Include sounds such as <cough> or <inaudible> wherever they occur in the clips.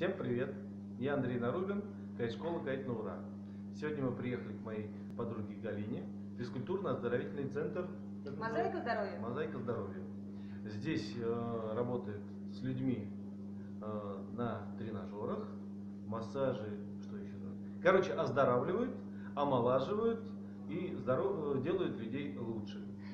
Всем привет! Я Андрей Нарубин, кайт-школа «Кайт на ура». Сегодня мы приехали к моей подруге Галине, физкультурно-оздоровительный центр Мозаика здоровья. Мозаика здоровья. Здесь э, работает с людьми э, на тренажерах, массажи, что еще? Короче, оздоравливают, омолаживают и здоров- делают людей лучше.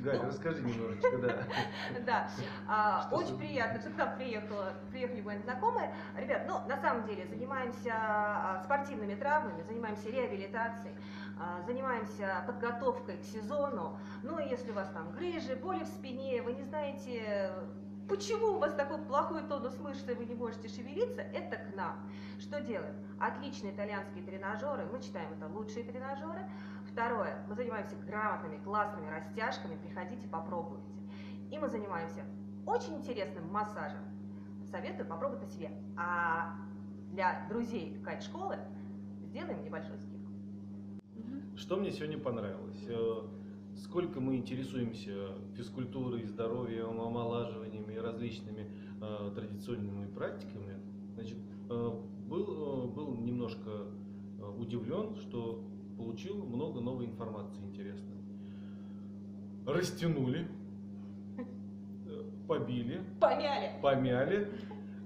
Галь, расскажи немножечко, да. <laughs> Да, а, очень приятно, что к нам приехала, приехали мои знакомые. Ребят, ну, на самом деле, занимаемся а, спортивными травмами, занимаемся реабилитацией, а, занимаемся подготовкой к сезону. Ну, и если у вас там грыжи, боли в спине, вы не знаете, почему у вас такой плохой тонус мышц, и вы не можете шевелиться, это к нам. Что делаем? Отличные итальянские тренажеры, мы читаем это лучшие тренажеры. Второе, мы занимаемся грамотными, классными растяжками, приходите, попробуйте. И мы занимаемся очень интересным массажем. Советую попробовать на себе. А для друзей кайт-школы сделаем небольшой скидку. Что мне сегодня понравилось? Э, Сколько мы интересуемся физкультурой, здоровьем, омолаживаниями и различными э, традиционными практиками, значит, э, был, э, был немножко э, удивлен, что получил много новой информации интересной. Растянули, побили, Помяли! помяли,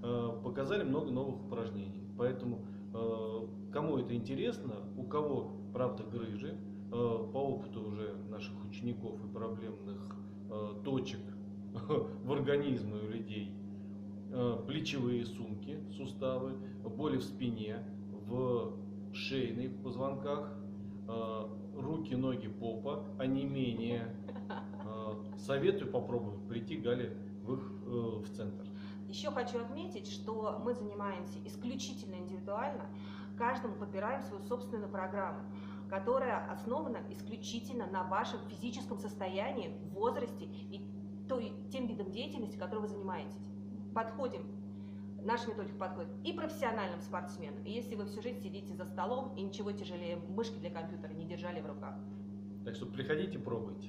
э, показали много новых упражнений. Поэтому, э, кому это интересно, у кого, правда, грыжи, э, по опыту уже наших учеников и проблемных точек <laughs> в организме у людей, плечевые сумки, суставы, боли в спине, в шейных позвонках, руки, ноги, попа, онемение. Э, Советую попробовать прийти Гале в их э, в центр. Еще хочу отметить, что мы занимаемся исключительно индивидуально. Каждому подбираем свою собственную программу, которая основана исключительно на вашем физическом состоянии, возрасте и той, тем видом деятельности, которой вы занимаетесь. Подходим, наша методика подходит и профессиональным спортсменам, и если вы всю жизнь сидите за столом и ничего тяжелее мышки для компьютера не держали в руках. Так что приходите, пробуйте.